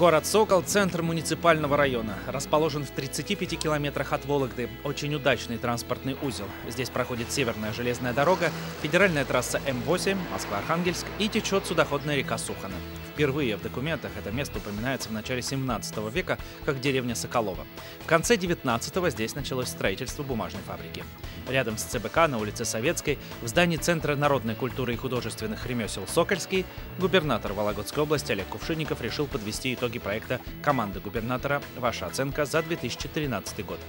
Город Сокол – центр муниципального района. Расположен в 35 километрах от Вологды. Очень удачный транспортный узел. Здесь проходит Северная железная дорога, федеральная трасса М8, Москва-Архангельск и течет судоходная река Сухана. Впервые в документах это место упоминается в начале 17 века как деревня Соколова. В конце 19-го здесь началось строительство бумажной фабрики. Рядом с ЦБК на улице Советской, в здании Центра народной культуры и художественных ремесел «Сокольский» губернатор Вологодской области Олег Кувшинников решил подвести итоги проекта команды губернатора «Ваша оценка за 2013 год».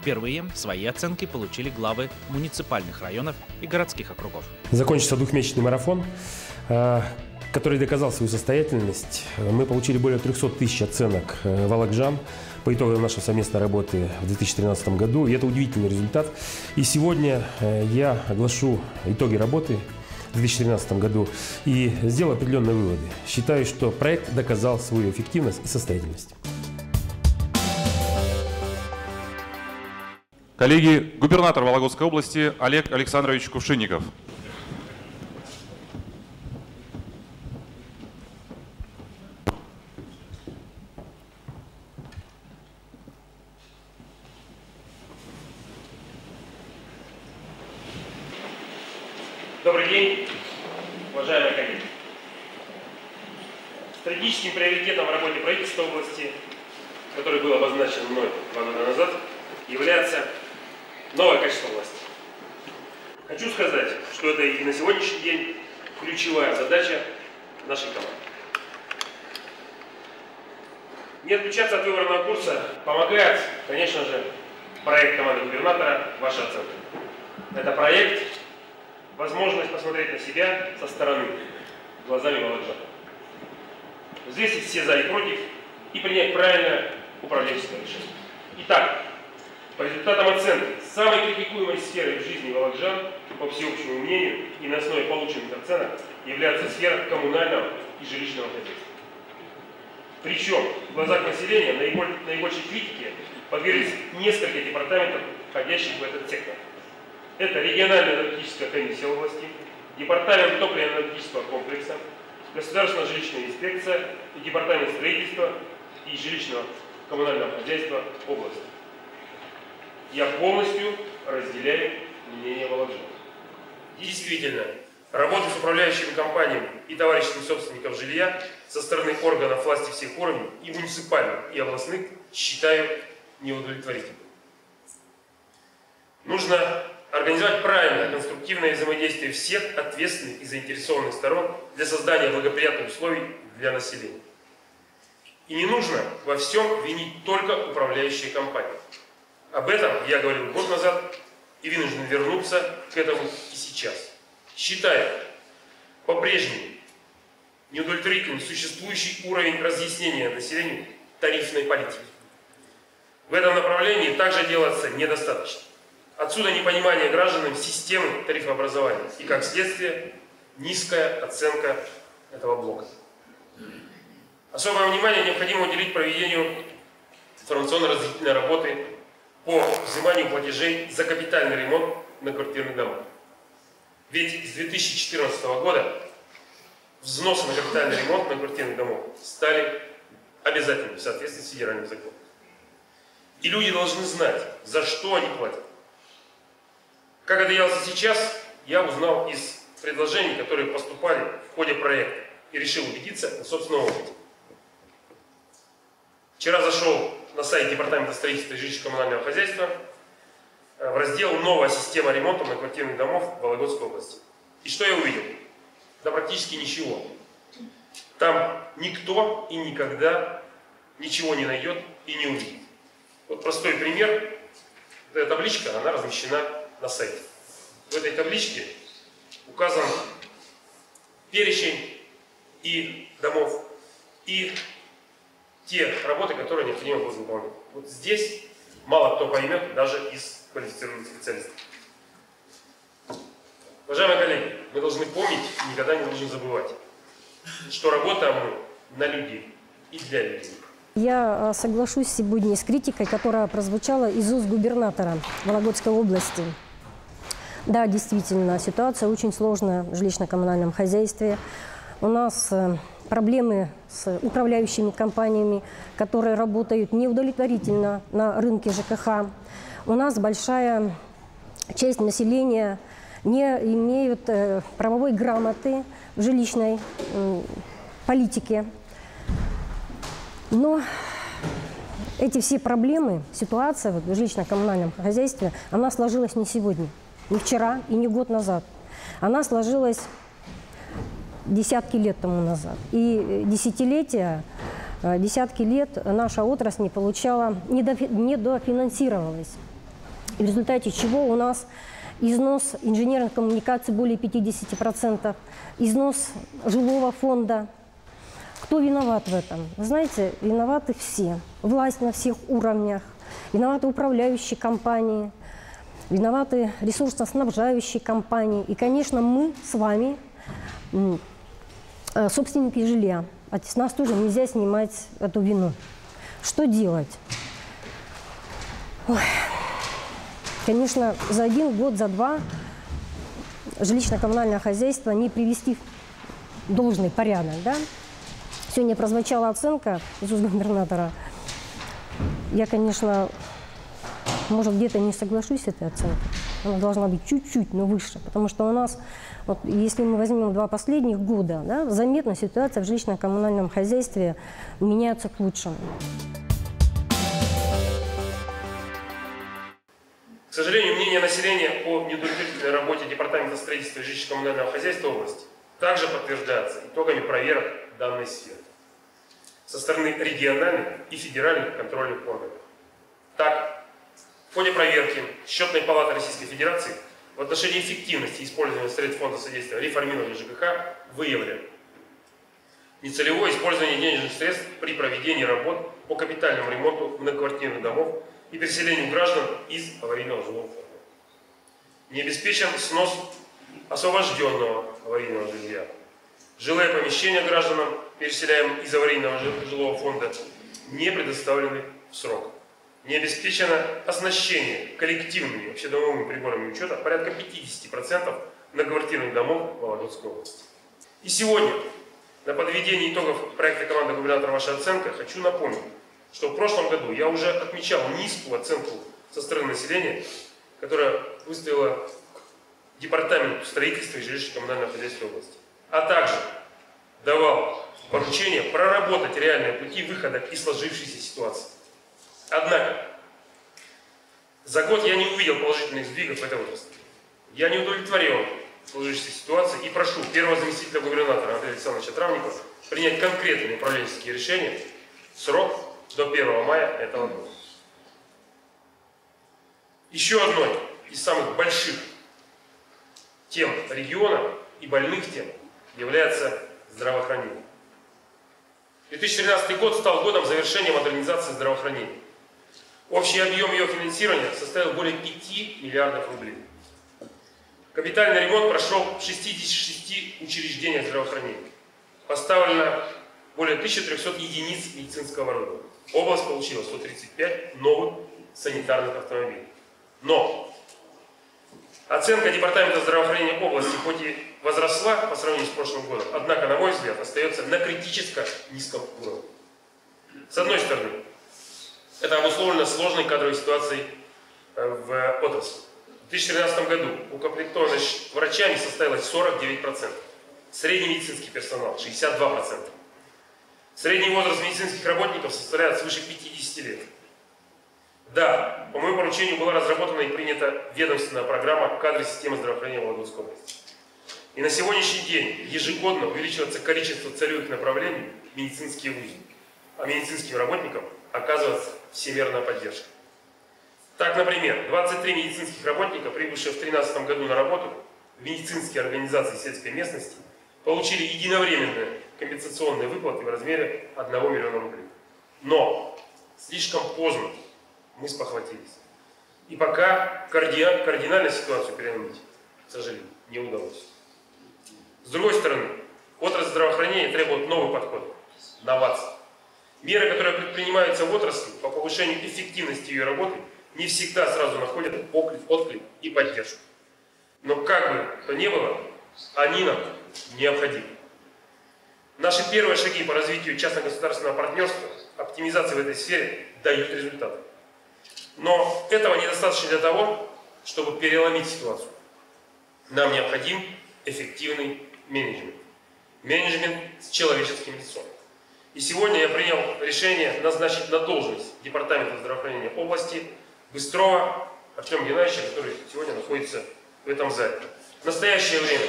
Впервые свои оценки получили главы муниципальных районов и городских округов. Закончился двухмесячный марафон, э, который доказал свою состоятельность. Мы получили более 300 тысяч оценок э, Вологжан по итогам нашей совместной работы в 2013 году. И это удивительный результат. И сегодня э, я оглашу итоги работы в 2013 году и сделал определенные выводы. Считаю, что проект доказал свою эффективность и состоятельность. Коллеги, губернатор Вологодской области Олег Александрович Кувшинников. Добрый день, уважаемые коллеги. Стратегическим приоритетом в работе правительства области, который был обозначен мной два года назад, является новое качество власти. Хочу сказать, что это и на сегодняшний день ключевая задача нашей команды. Не отключаться от выбранного курса помогает, конечно же, проект команды губернатора «Ваша оценка». Это проект, возможность посмотреть на себя со стороны, глазами молодежи. Здесь все за и против, и принять правильное управленческое решение. Итак, по результатам оценки самой критикуемой сферой в жизни волокжан, по всеобщему мнению и на основе полученных оценок, является сфера коммунального и жилищного хозяйства. Причем в глазах населения наибольшей критике подверглись несколько департаментов, входящих в этот сектор. Это региональная энергетическая комиссия области, департамент топливно-энергетического комплекса, государственная жилищная инспекция департамент строительства и жилищного коммунального хозяйства области. Я полностью разделяю мнение Вологжан. Действительно, работа с управляющими компаниями и товарищами собственников жилья со стороны органов власти всех уровней, и муниципальных, и областных, считаю неудовлетворительной. Нужно организовать правильное конструктивное взаимодействие всех ответственных и заинтересованных сторон для создания благоприятных условий для населения. И не нужно во всем винить только управляющие компании. Об этом я говорил год назад и вынужден вернуться к этому и сейчас. Считаю по-прежнему неудовлетворительным существующий уровень разъяснения населению тарифной политики. В этом направлении также делаться недостаточно. Отсюда непонимание гражданам системы тарифообразования и, как следствие, низкая оценка этого блока. Особое внимание необходимо уделить проведению информационно-разъяснительной работы по взиманию платежей за капитальный ремонт на квартирных домах. Ведь с 2014 года взносы на капитальный ремонт на квартирных домах стали обязательными в соответствии с федеральным законом. И люди должны знать, за что они платят. Как это делается сейчас, я узнал из предложений, которые поступали в ходе проекта и решил убедиться на собственном опыте. Вчера зашел на сайт Департамента строительства и жилищно-коммунального хозяйства э, в раздел «Новая система ремонта многоквартирных домов в Вологодской области». И что я увидел? Да практически ничего. Там никто и никогда ничего не найдет и не увидит. Вот простой пример. Эта табличка, она размещена на сайте. В этой табличке указан перечень и домов, и те работы, которые необходимо будет выполнять. Вот здесь мало кто поймет, даже из квалифицированных специалистов. Уважаемые коллеги, мы должны помнить и никогда не должны забывать, что работаем мы на людей и для людей. Я а, соглашусь сегодня с критикой, которая прозвучала из уст губернатора Вологодской области. Да, действительно, ситуация очень сложная в жилищно-коммунальном хозяйстве. У нас э, проблемы с управляющими компаниями, которые работают неудовлетворительно на рынке ЖКХ. У нас большая часть населения не имеют э, правовой грамоты в жилищной политике. Но эти все проблемы, ситуация в жилищно-коммунальном хозяйстве, она сложилась не сегодня, не вчера и не год назад. Она сложилась десятки лет тому назад. И десятилетия, э, десятки лет наша отрасль не получала, не недофинансировалась. В результате чего у нас износ инженерных коммуникаций более 50%, износ жилого фонда. Кто виноват в этом? Вы знаете, виноваты все. Власть на всех уровнях, виноваты управляющие компании, виноваты ресурсно-снабжающие компании. И, конечно, мы с вами, э, собственники жилья. С нас тоже нельзя снимать эту вину. Что делать? Ой. Конечно, за один год, за два жилищно-коммунальное хозяйство не привести в должный порядок. Да? Сегодня прозвучала оценка из уст губернатора. Я, конечно, может, где-то не соглашусь с этой оценкой. Она должна быть чуть-чуть, но выше. Потому что у нас, вот, если мы возьмем два последних года, да, заметно ситуация в жилищно-коммунальном хозяйстве меняется к лучшему. К сожалению, мнение населения о неудовлетворительной работе Департамента строительства и жилищно-коммунального хозяйства области также подтверждается итогами проверок данной сферы со стороны региональных и федеральных контрольных органов. Так, в ходе проверки Счетной палаты Российской Федерации в отношении эффективности использования средств фонда содействия реформированию ЖКХ выявлено нецелевое использование денежных средств при проведении работ по капитальному ремонту многоквартирных домов и переселению граждан из аварийного жилого фонда. Не обеспечен снос освобожденного аварийного жилья. Жилые помещения гражданам, переселяемым из аварийного жилого фонда, не предоставлены в срок. Не обеспечено оснащение коллективными общедомовыми приборами учета порядка 50% многоквартирных домов Вологодской области. И сегодня, на подведении итогов проекта команды губернатора «Ваша оценка», хочу напомнить, что в прошлом году я уже отмечал низкую оценку со стороны населения, которая выставила Департамент строительства и жилищно-коммунального хозяйства области, а также давал поручение проработать реальные пути выхода из сложившейся ситуации. Однако, за год я не увидел положительных сдвигов в этой области. Я не удовлетворен сложившейся ситуацией и прошу первого заместителя губернатора Андрея Александровича Травникова принять конкретные управленческие решения в срок до 1 мая этого года. Еще одной из самых больших тем региона и больных тем является здравоохранение. 2013 год стал годом завершения модернизации здравоохранения. Общий объем ее финансирования составил более 5 миллиардов рублей. Капитальный ремонт прошел в 66 учреждениях здравоохранения. Поставлено более 1300 единиц медицинского оборудования. Область получила 135 новых санитарных автомобилей. Но оценка Департамента здравоохранения области хоть и возросла по сравнению с прошлым годом, однако, на мой взгляд, остается на критически низком уровне. С одной стороны, это обусловлено сложной кадровой ситуацией э, в отрасли. В 2013 году укомплектованность врачами составила 49%. Средний медицинский персонал 62%. Средний возраст медицинских работников составляет свыше 50 лет. Да, по моему поручению была разработана и принята ведомственная программа кадры системы здравоохранения Вологодской области. И на сегодняшний день ежегодно увеличивается количество целевых направлений медицинские вузы, а медицинским работникам оказывается всемирная поддержка. Так, например, 23 медицинских работника, прибывшие в 2013 году на работу в медицинские организации сельской местности, получили единовременное компенсационные выплаты в размере 1 миллиона рублей. Но слишком поздно мы спохватились. И пока кардинально ситуацию переломить, к сожалению, не удалось. С другой стороны, отрасль здравоохранения требует новый подход, новаций. Меры, которые предпринимаются в отрасли по повышению эффективности ее работы, не всегда сразу находят отклик и поддержку. Но как бы то ни было, они нам необходимы. Наши первые шаги по развитию частно-государственного партнерства, оптимизации в этой сфере дают результаты. Но этого недостаточно для того, чтобы переломить ситуацию. Нам необходим эффективный менеджмент. Менеджмент с человеческим лицом. И сегодня я принял решение назначить на должность Департамента здравоохранения области Быстрова Артема Геннадьевича, который сегодня находится в этом зале. В настоящее время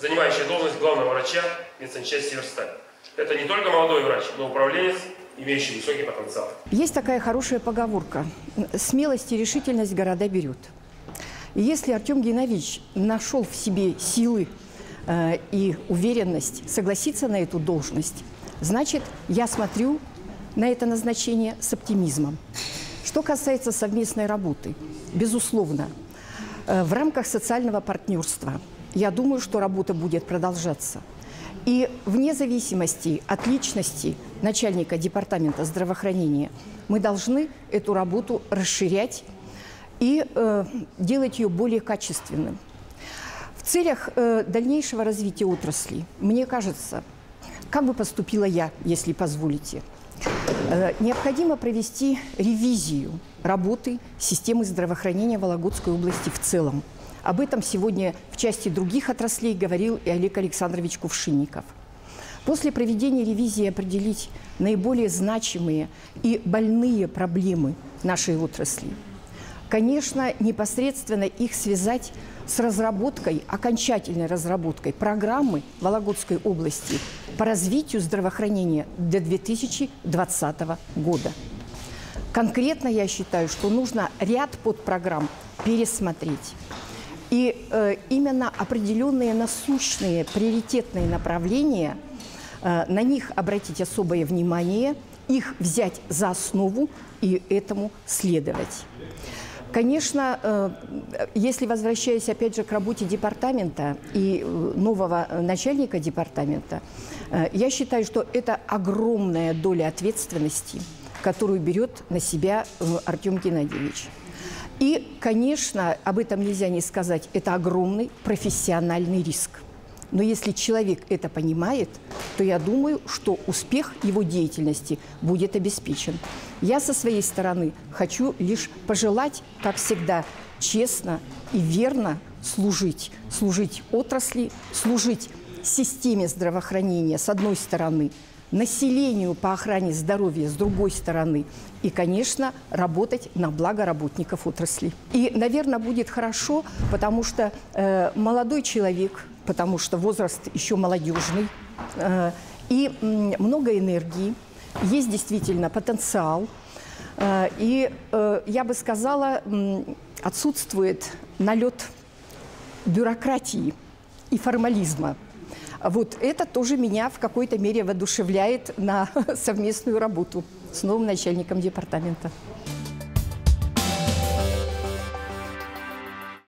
занимающий должность главного врача медсанчасти Северсталь. Это не только молодой врач, но управленец, имеющий высокий потенциал. Есть такая хорошая поговорка. Смелость и решительность города берет. И если Артем Геннадьевич нашел в себе силы э, и уверенность согласиться на эту должность, значит, я смотрю на это назначение с оптимизмом. Что касается совместной работы, безусловно, э, в рамках социального партнерства, я думаю, что работа будет продолжаться. И вне зависимости от личности начальника департамента здравоохранения мы должны эту работу расширять и э, делать ее более качественным. В целях э, дальнейшего развития отрасли, мне кажется, как бы поступила я, если позволите, э, необходимо провести ревизию работы системы здравоохранения Вологодской области в целом. Об этом сегодня в части других отраслей говорил и Олег Александрович Кувшинников. После проведения ревизии определить наиболее значимые и больные проблемы нашей отрасли – конечно, непосредственно их связать с разработкой, окончательной разработкой программы Вологодской области по развитию здравоохранения до 2020 года. Конкретно я считаю, что нужно ряд подпрограмм пересмотреть. И э, именно определенные насущные приоритетные направления, э, на них обратить особое внимание, их взять за основу и этому следовать. Конечно, э, если возвращаясь опять же к работе департамента и э, нового начальника департамента, э, я считаю, что это огромная доля ответственности, которую берет на себя Артем Геннадьевич. И, конечно, об этом нельзя не сказать, это огромный профессиональный риск. Но если человек это понимает, то я думаю, что успех его деятельности будет обеспечен. Я со своей стороны хочу лишь пожелать, как всегда, честно и верно служить. Служить отрасли, служить системе здравоохранения с одной стороны, населению по охране здоровья с другой стороны и, конечно, работать на благо работников отрасли. И, наверное, будет хорошо, потому что э, молодой человек, потому что возраст еще молодежный, э, и много энергии, есть действительно потенциал. Э, и, э, я бы сказала, отсутствует налет бюрократии и формализма. Вот это тоже меня в какой-то мере воодушевляет на совместную работу с новым начальником департамента.